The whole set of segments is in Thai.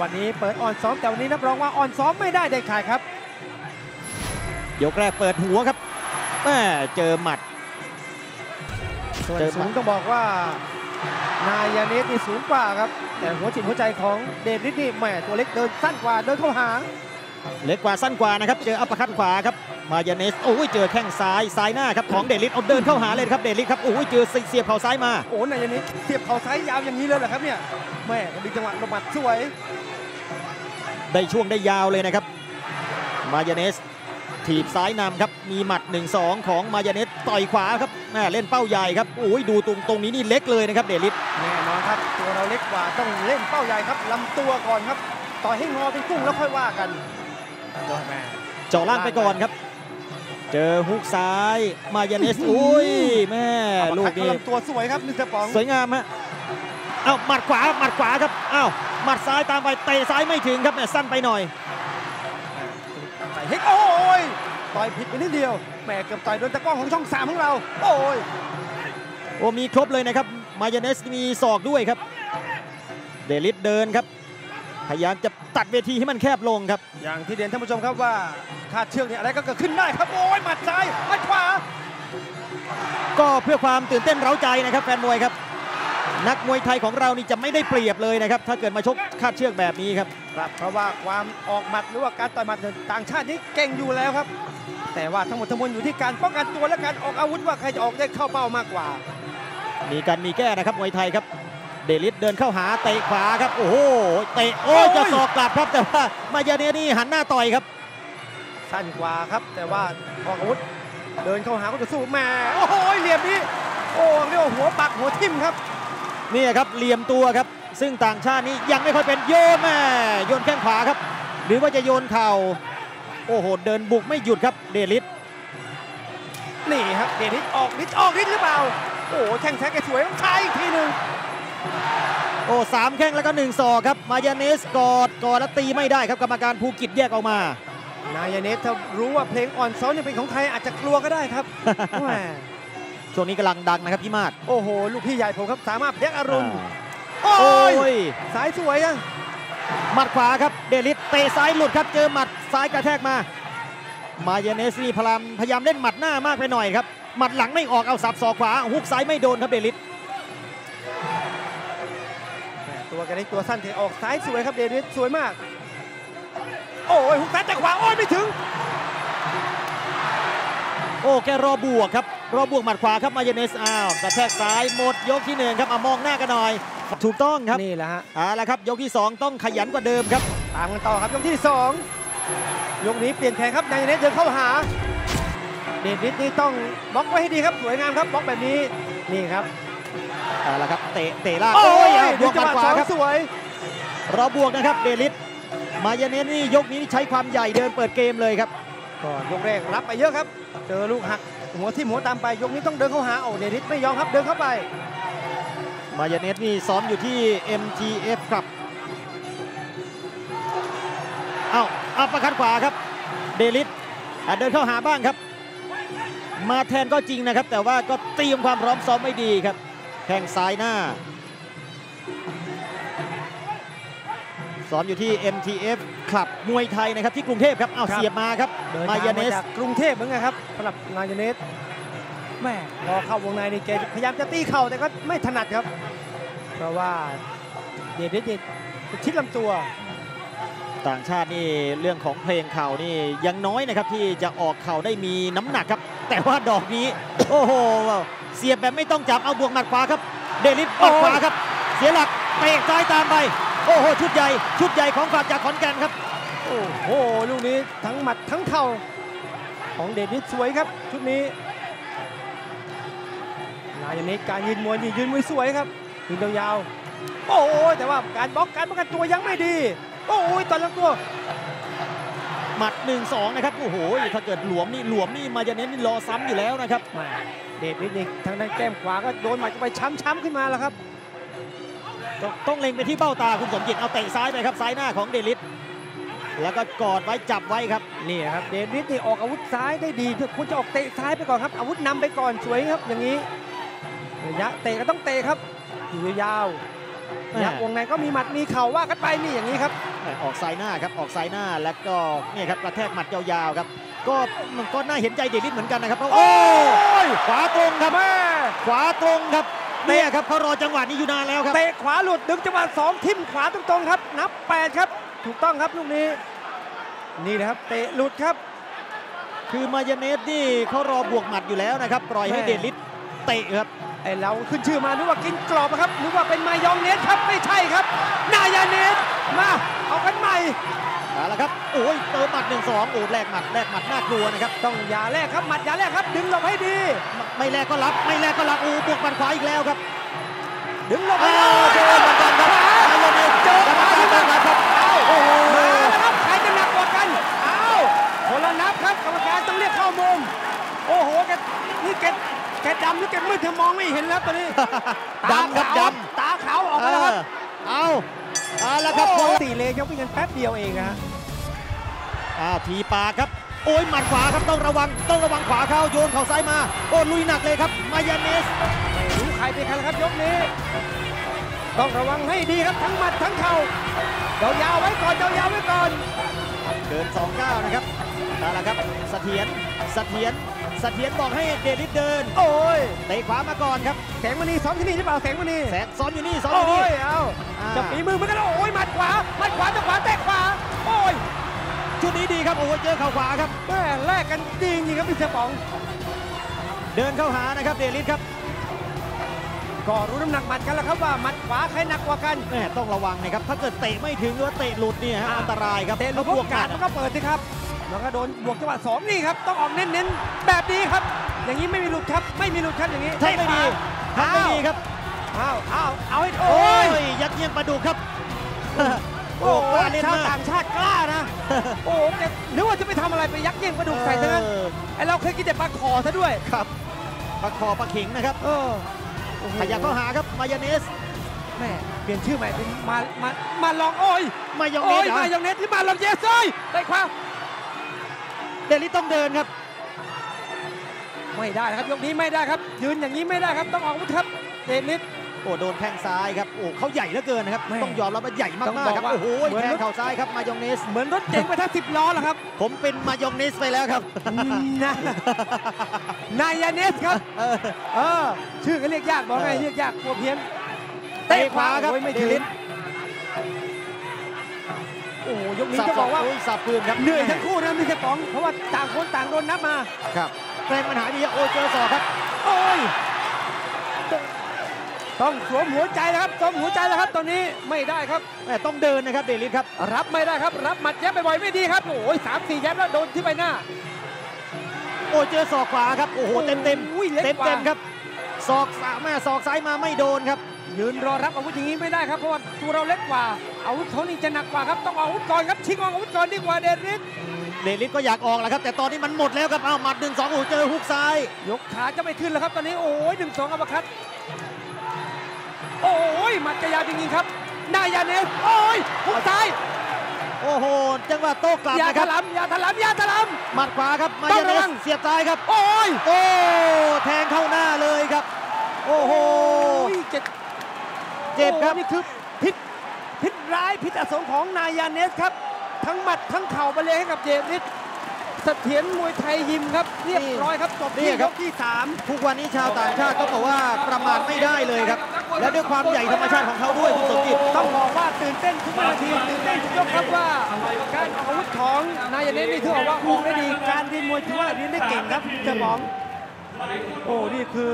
วันนี้เปิดอ่อนซ้อมแต่วันนี้รับรองว่าอ่อนซ้อมไม่ได้เด็ดขาดครับ ยกแรกเปิดหัวครับแม่เจอหมัดสวนเจอสูงต้องบอกว่านายาเนสนี่สูงกว่าครับ แต่หัวจิตหัวใจของเดชฤทธิ์นี่แหมตัวเล็กเดินสั้นกว่าเดินเข้าหา เล็กกว่าสั้นกว่านะครับ เจออัปเปอร์คัตขวาครับ นายาเนสโอ้ยเจอแข้งซ้ายซ้ายหน้าครับของเดชฤทธิ์เอาเดินเข้าหาเลยครับเดชฤทธิ์ครับโอ้ยเจอเสียบเข่าซ้ายมาโอ้นายาเนสเสียบเข่าซ้ายยาวอย่างนี้เลยเหรอครับเนี่ยแหม่ดึงจังหวะลงหมัดสวย ได้ช่วงได้ยาวเลยนะครับ มายาเนสถีบซ้ายนำครับ มีหมัด 1-2 ของมายาเนสต่อยขวาครับแม่เล่นเป้าใหญ่ครับโอ้ยดูตรงตรงนี้นี่เล็กเลยนะครับเดลิสแน่นอนครับตัวเราเล็กกว่าต้องเล่นเป้าใหญ่ครับลำตัวก่อนครับต่อยให้งอเป็นกุ้งแล้วค่อยว่ากันโอ้ยแม่ เจาะล่างไปก่อนครับ เจอฮุกซ้ายมายาเนสอุ้ยแม่ลูกนี้ลำตัวสวยครับนึกจะป๋องสวยงามฮะเอ้าหมัดขวาหมัดขวาครับเอ้าหมัดซ้ายตามไปเตะซ้ายไม่ถึงครับแม่สั้นไปหน่อยใส่เฮกโอ้ยต่อยผิดไปนิดเดียวแหม่เกือบต่อยโดนตะกร้องของช่องสามของเรา โอ้ยโอ้มีครบเลยนะครับมายาเนสมีศอกด้วยครับ เดลิสเดินครับ พยายามจะตัดเวทีให้มันแคบลงครับ อย่างที่เรียนท่านผู้ชมครับว่าคาดเชือกเนี่ยอะไรก็เกิดขึ้นได้ครับโอ้ยหมัดซ้ายหมัดขวา ก็เพื่อความตื่นเต้นเร้าใจนะครับแฟนมวยครับ นักมวยไทยของเรานี่จะไม่ได้เปรียบเลยนะครับ ถ้าเกิดมาชกคาดเชือกแบบนี้ครับครับเพราะว่าความออกหมัดหรือว่าการต่อยหมัดเนี่ยต่างชาตินี่เก่งอยู่แล้วครับ แต่ว่าทั้งหมดทั้งมวลอยู่ที่การป้องกันตัวและการออกอาวุธว่าใครจะออกได้เข้าเป้ามากกว่า มีการมีแก้นะครับมวยไทยครับ เดลิสเดินเข้าหาเตะขวาครับโอ้โหเตะโอ้ยโอ้ยจะศอกกลับครับแต่ว่ามายาเนสนี่หันหน้าต่อยครับสั้นกว่าครับ แต่ว่าออกอาวุธเดินเข้าหาก็จะสู้แหม่โอ้โหเหลี่ยมนี้โอ้เรียกว่าหัวปักหัวทิ่มครับนี่ครับเหลี่ยมตัวครับ ซึ่งต่างชาตินี่ยังไม่ค่อยเป็นโยนแม่โยนแข้งขวาครับ หรือว่าจะโยนเข่าโอ้โหเดินบุกไม่หยุดครับเดลิสนี่ครับเดนิสออกนิดออกนิดหรือเปล่าโอ้โหแข้งแท้แกสวยต้องใช้อีกทีหนึ่ง โอ้สามแข้งแล้วก็หนึ่งศอกครับ มายาเนสกอดกอดแล้วตีไม่ได้ครับกรรมการภูกิจแยกออกมา นายเนสถ้ารู้ว่าเพลงอ่อนซ้อนยังเป็นของใครอาจจะกลัวก็ได้ครับแหม่ช่วงนี้กำลังดังนะครับพี่มาดโอ้โห ลูกพี่ใหญ่ผมครับสามารถยักอรุณอ่าโอ้โอ้ยยสายสวยอะหมัดขวาครับเดลิสเตะซ้ายหลุดครับ เจอหมัดซ้ายกระแทกมา มายาเนสนี่พยายามพยายามเล่นหมัดหน้ามากไปหน่อยครับหมัดหลังไม่ออกเอาสับศอกขวาฮุกซ้ายไม่โดนครับเดลิส ตัวแกันนี้ตัวสั้นเทออกซ้ายสวยครับเดนิสสวยมาก โอ้ยหุกซ้ายจากขวาโอ้ยไม่ถึง โอ้แกรอบวกครับ รอบวกหมัดขวาครับมายาเนสอ้าวกระแทกซ้ายหมดยกที่หนึ่งครับเอามองหน้ากันหน่อย ถูกต้องครับนี่แหละฮะเอาละครับ ยกที่สองต้องขยันกว่าเดิมครับ ตามกันต่อครับยกที่สองยกนี้เปลี่ยนแผนครับนายเนสเดินเข้าหา เดนิสนี่ต้องบล็อกไว้ให้ดีครับสวยงามครับบล็อกแบบนี้นี่ครับ เอาละครับเตะเตะล่างโอ้ยเอาบดูวกหจังมัหดวะขวาสองครับสวยรอบวกนะครับเดลิสมายาเนสนี่ยกนี้ใช้ความใหญ่เดินเปิดเกมเลยครับก่อนยกแรกรับไปเยอะครับ เจอลูกหักหัวทิ่มหัวตามไปยกนี้ต้องเดินเข้าหาโอ้เดนิสไม่ยอมครับเดินเข้าไป มายาเนสนี่ซ้อมอยู่ที่ MTF ครับเอาเอาประคัดขวาครับ เดลิสอะเดินเข้าหาบ้างครับ มาแทนก็จริงนะครับ แต่ว่าก็เตรียมความพร้อมซ้อมไม่ดีครับ แข้งซ้ายหน้าซ้อมอยู่ที่ MTF คลับมวยไทยนะครับที่กรุงเทพครับเอาครับ เสียบมาครับเดินมาทางยาเนมาสจากกรุงเทพเหมือนกันครับสำหรับนายเนสแม่พอเข้าวงในนี่แกพยายามจะตีเข่าแต่ก็ไม่ถนัดครับ เพราะว่าเดนิสนี่ชิดลำตัว ต่างชาตินี่เรื่องของเพลงเข่านี่ยังน้อยนะครับที่จะออกเข่าได้มีน้ำหนักครับ แต่ว่าดอกนี้ โอ้โห เสียบแบบไม่ต้องจับเอาบวกหมัดขวาครับ เดลิฟหมัดขวาครับ เสียหลักเตะซ้ายตามไป โอ้โหชุดใหญ่ ชุดใหญ่ของฝากจากขอนแก่นครับ โอ้โหลูกนี้ทั้งหมัดทั้งเข่าของเดนิสสวยครับ ชุดนี้นายเนสการยืนมวยนี่ยืนมวยสวยครับยืนยาวๆโอ้ยแต่ว่าการบล็อกการป้องกันตัวยังไม่ดี โอ้ยตอนลำตัว หมัด1 2นะครับโอ้โหถ้าเกิดหลวมนี่หลวมนี่มายาเนสนี่รอซ้ำอยู่แล้วนะครับแม่เดนิสนี่ทางด้านแก้มขวาก็โดนหมัดเข้าไปช้ำๆขึ้นมาแล้วครับต้องต้องเล็งไปที่เบ้าตาคุณสมจิตเอาเตะซ้ายไปครับซ้ายหน้าของเดลิฟแล้วก็กอดไว้จับไว้ครับนี่ครับเดนิสนี่ออกอาวุธซ้ายได้ดีควรจะออกเตะซ้ายไปก่อนครับ อาวุธนำไปก่อนสวยครับ อย่างนี้ระยะเตะก็ต้องเตะครับอยู่ยาวแม่ยักวงในก็มีหมัดมีเข่าว่ากันไปนี่อย่างนี้ครับแหม่ ออกซ้ายหน้าครับออกซ้ายหน้าแล้วก็เนี่ยครับกระแทกหมัดยาวๆครับ ก็มันก็น่าเห็นใจเดลิสเหมือนกันนะครับเพราะโอ้ยขวาตรงครับแม่ขวาตรงครับเนี่ยครับเขารอจังหวะนี้อยู่นานแล้วครับเตะขวาหลุดดึงจังหวะสองทิ่มขวาตรงๆครับ นับแปดครับ ถูกต้องครับลูกนี้ นี่นะครับเตะหลุดครับ คือมายาเนสนี่เขารอบวกหมัดอยู่แล้วนะครับปล่อยให้แม่เดลิส เตะครับไอเราขึ้นชื่อมานึกว่ากินกรอบนะครับนึกว่าเป็นมายองเนสครับไม่ใช่ครับนายาเนสมาเอากันใหม่เอาละครับโอ้ยเติมหมัดหนึ่งสองโอ้แลกหมัดแลกหมัดน่ากลัวนะครับต้องอย่าแลกครับหมัดอย่าแลกครับ ดึงหลบให้ดี ไม่แลกก็รับ ไม่แลกก็รับโอ้บวกหมัดขวาอีกแล้วครับ ดึงหลบอ้าให้ดีวเจอเหมือนกันครับมายาเนสเจอกรรมการตั้งรับครับโอ้โหมาแล้วครับใครจะหนักกว่ากันเอาคนละนับครับกรรมการต้องเรียกเข้ามุมโอ้โหแกนี่แก แกดำหรือแกมืดเธอมองไม่เห็นแล้วตอนนี้ดำครับตาดขาวตาขาวออกำมาแล้วครับเออเอาเอาละครับโอ้โอ้โหสี่เลยกวิ่งกันแป๊บเดียวเองนะฮะอ้าวทีปากครับ โอ้ยหมัดขวาครับต้องระวังต้องระวังขวาเข้าโยนเข่าซ้ายมา โอ้ลุยหนักเลยครับ มายาเนสไม่รู้ใครเป็นใครแล้วครับยกนี้ต้องระวังให้ดีครับทั้งหมัดทั้งเข่ายาวๆไว้ก่อนยาวๆไว้ก่อนเดิน2ก้าวนะครับ นั่นแหละครับเสถียรเสถียรเสถียรบอกให้เดลิสเดิน โอ้ยเตะขวามาก่อนครับแสงมณีซ้อมที่นี่หรือเปล่าแสงมณีแสงซ้อนอยู่นี่ซ้อนอยู่โอ้นี่ยเอาอ่าจะฝีมือเหมือนกันแล้วโอ้ยหมัดขวาหมัดขวาจะขวาแตะขวาโอ้ยชุดนี้ดีครับโอ้โหเจอเข่าขวาครับ แม่แลกกันดีจริงๆครับพี่เสยป๋อง เดินเข้าหานะครับเดลิสครับก็รู้น้ำหนักหมัดกันแล้วครับว่าหมัดขวาใครหนักกว่ากันแม่ต้องระวังนะครับถ้าเกิดเตะไม่ถึงหรือว่าเตะหลุดเนี่ยฮะอ่าอันตรายครับเตะลูกเขาพบววกกกากัดดมันก็เปิดสิครับ แล้วก็โดนบวกจังหวะสองนี่ครับต้องออกเน้นๆแบบนี้ครับ อย่างนี้ไม่มีหลุดครับไม่มีหลุดครับอย่างนี้ใช่ไม่ดีทำไม่ดีครับอ้าวอ้าวเอาให้โอ้โอ้ยยยัดเยียดปลาดุกครับโอ้โอ้โหกล้าเล่นชาวมากต่างชาติกล้านะ โอ้โหแกนึกว่าจะไปทำอะไรไปยักเย่งปลาดุกใส่ซะงั้นเออไอเราเคยกินแต่ปลาขอซะด้วยครับปลาคอปลาขิงนะครับเออโอ้โหขยับเข้าหาครับมายาเนสแม่เปลี่ยนชื่อใหม่เป็นมามามาลองโอ้ยมายองเนโอ้สยเหรอมายองเนสหรือมาลองเยสเอ้ยได้ความ เดลิสต้องเดินครับ ไม่ได้นะครับยกนี้ไม่ได้ครับ ยืนอย่างนี้ไม่ได้ครับต้องออกอาวุธครับเดนิสโอ้โดนแข้งซ้ายครับโอ้เขาใหญ่เหลือเกินนะครับแม่ต้องยอมรับว่าใหญ่มาต้องกบอๆกครับว่าโอ้โหเหมือนแทรถงเข่าซ้ายครับมายองเนส เหมือนรถเก๋งไปทั้งสิบล้อแล้วครับ ผมเป็นมายองเนสไปแล้วครับนะนายาเนสครับเออเออชื่อก็เรียกยากบอกไงเออเรียกยากกลัวเพี้ยนเตะขวาครับโอ้ยไม่เดถึลิงส โอ้โหยกนี้สับจะบอกว่าโยสับปืนครับเหนื่อยทั้งคู่นะมิสเตอร์ป๋องเพราะว่าต่างคนต่างโดนนับมาครับแรงปัญหาดีโอ้เจอศอกครับ โอ้ยต้องสวมหัวใจแล้วครับสวมหัวใจแล้วครับ ตอนนี้ไม่ได้ครับแม่ต้องเดินนะครับเดลิสครับ รับไม่ได้ครับ รับหมัดแยบบ่อยๆไม่ดีครับโอ้ยสามสี่แยบแล้วโดนที่ใบหน้า โอ้เจอศอกขวาครับโอ้โหเต็มเต็มอุ้ยเล็กเต็มกว่าเต็มๆครับศอกสาแม่ศอกซ้ายมาไม่โดนครับ ยืนรอรับอาวุธอย่างนี้ไม่ได้ครับเพราะว่าตัวเราเล็กกว่าอาวุธเขานี่จะหนักกว่าครับต้องเอาอาวุธก่อนครับชิงเอาอาวุธก่อนดีกว่าเดชฤทธิ์เดชฤทธิ์ก็อยากออกแหละครับ แต่ตอนนี้มันหมดแล้วครับเอาหมัดหนึ่งสองโอ้โหเจอฮุกซ้าย ยกขาจะไม่ขึ้นแล้วครับตอนนี้โอ้ยหนึ่งสองอัปเปอร์คัตโอ้ยหมัดกระยาวจริงๆครับนายาเนสโอ้ยหุกซ้ายโอ้โหจังหวะโต้กลับอย่านะถครับลำอย่าถลำอย่าถลหมัดขวาครับมาต้องยาเนระวัสงเสียบซ้ายครับำโอ้ยโอ้แทงเข้าหน้าเลยครับ โอ้โหเจ็บ เจ็บครับโอ้นี่คือพิษพิษร้ายพิษอสงของนายาเนสครับ ทั้งหมัดทั้งเข่าไปเลยให้กับเจมนิสเสถียรมวยไทยยิมครับเรียบร้อยครับจบที่ยกที่สามทุกวันนี้ชาวต่างชาติก็บอกว่าประมาทไม่ได้เลยครับ และด้วยความใหญ่ธรรมชาติของเขาด้วยคุณสมจิตต้องบอกว่าตื่นเต้นทุกวินาทีตื่นเต้นทุกยกครับว่า การออกอาวุธของนายาเนสนี่ถือว่าออกได้ดีการเรียนมวยถือว่าเรียนได้เก่งครับเจะบองโอ้นี่คือ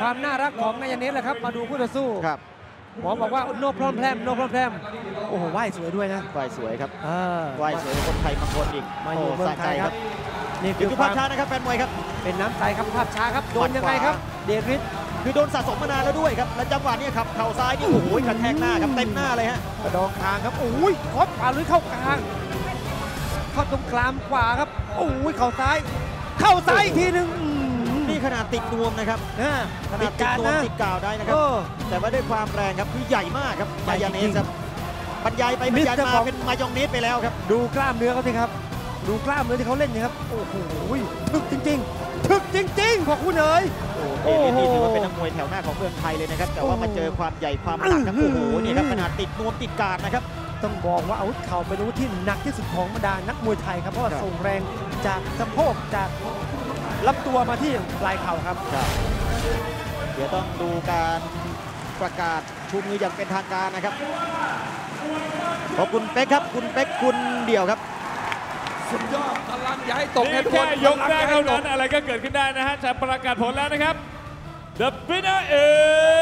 ความน่ารักของนายาเนสแหละครับ มาดูคู่ต่อสู้ครับ หมอบอกว่าโนพร้อมแพรมโนพร้อมแพรมโอ้โหไหวสวยด้วยนะไหวสวยครับเออไหวสวยกว่าคนไทยบางคนอีกมาอยู่โอ้เมือสะงไทใจยคครัรับบนี่เดี๋คืยวอดูคภาพวามช้านะครับแฟนมวยครับเป็นน้ำใจครับภาพช้าครับโดนยังไงครับ เดริสคือโดนสะสมมานานแล้วด้วยครับและจังหวะนี้ครับเข่าซ้ายนี่โอ้โหกระแทกหน้าครับเต็มหน้าเลยฮะกระดองคางครับโอ้ยคอสขวาหรือเข้ากลางเข้าตรงกลางขวาครับโอ้ยเข่าซ้าย เข้าซ้ายอีกทีหนึ่งอืมนี่ ขนาดติดนวมนะครับนะขตินาดดติดการนวมนะติดกาวได้นะคเอรับอแต่ว่าด้วยความแรงครับคือใหญ่มากครับใหญ่มายาเนจริสงครับบรรยายไปบรมิรสยายเตอร์มาบอกเป็นมายองเนสไปแล้วครับ ดูกล้ามเนื้อเขาสิครับ ดูกล้ามเนื้อที่เขาเล่นนะครับ โอ้โหทึกจริงถึกจริงๆพวกคุณเอ๋ยโอ้เดวิดนี่โอ้โหถือว่าเป็นนักมวยแถวหน้าของเมืองไทยเลยนะครับ แต่ว่ามาเจอความใหญ่ความหนักครับอื้โอ้อโหหือนี่ครับขนาดติดนวมติดการนะครับต้องบอกว่าอาวุธเข่าเป็นอาวุธที่หนักที่สุดของบรรดานักมวยไทยครับเพราะว่าครับส่งแรงจากสะโพกจาก ลำตัวมาที่ปลายเข่าครับ เดี๋ยวต้องดูการประกาศชูมืออย่างเป็นทางการนะครับ ขอบคุณเป๊กครับ คุณเป๊กคุณเดี่ยวครับ สุดยอดพลังอย่าให้ตกนี่นะทุกคแค่นยกแรกพลังอย่เท่าให้ตนั้นอะไรก็เกิดขึ้นได้นะฮะจะประกาศผลแล้วนะครับ The winner is